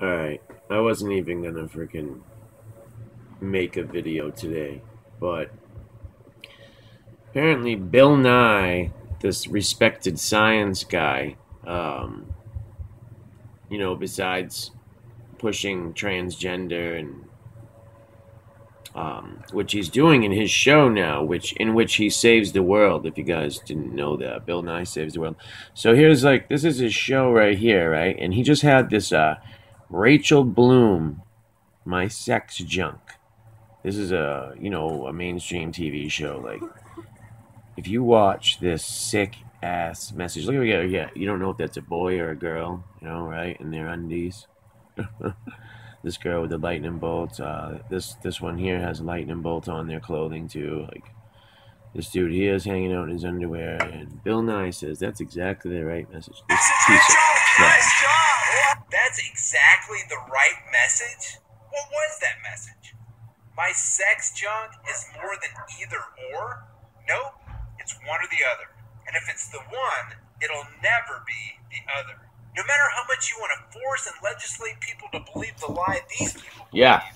Alright, I wasn't even gonna freaking make a video today, but apparently Bill Nye, this respected science guy, um, you know, besides pushing transgender and um, which he's doing in his show now, which in which he saves the world. If you guys didn't know that, Bill Nye saves the world. So here's like this is his show right here, right? And he just had this uh, Rachel Bloom, my sex junk. This is a you know a mainstream TV show. Like if you watch this sick ass message, look at it. Yeah, you don't know if that's a boy or a girl, you know, right? In their undies. this girl with the lightning bolts. Uh, this this one here has lightning bolts on their clothing too. Like this dude here is hanging out in his underwear, and Bill Nye says that's exactly the right message. This piece of right message. What was that message? My sex junk is more than either or? Nope, it's one or the other. And if it's the one, it'll never be the other. No matter how much you want to force and legislate people to believe the lie these people Yeah. believe,